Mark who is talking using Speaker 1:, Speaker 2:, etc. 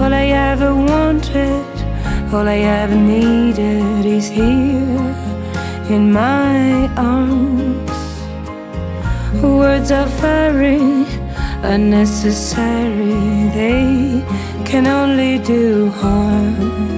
Speaker 1: All I ever wanted, all I ever needed is here in my arms. Words are very unnecessary, they can only do harm.